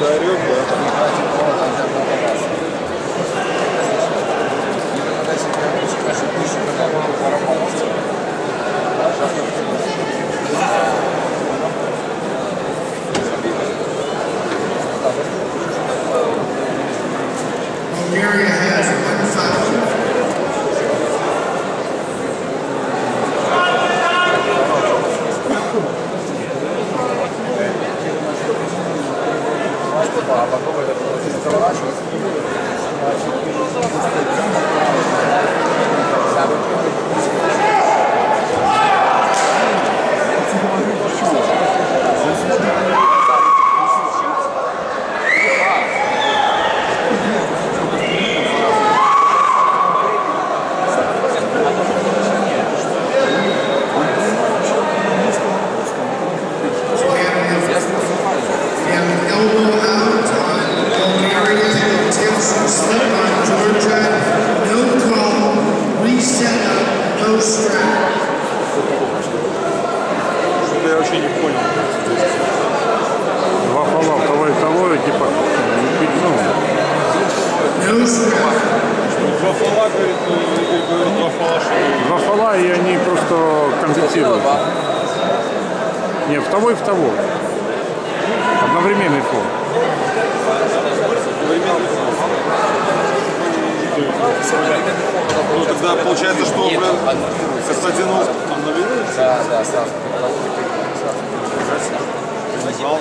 Богатырев, да. We have an elbow out on фола, говорит, говорит, два фола, что два фола, и они просто компенсируют. Не, в того и в того. Одновременный фол. Ну тогда получается, что Нет, блин. Константинов обновил? Да, да, сразу. Знал.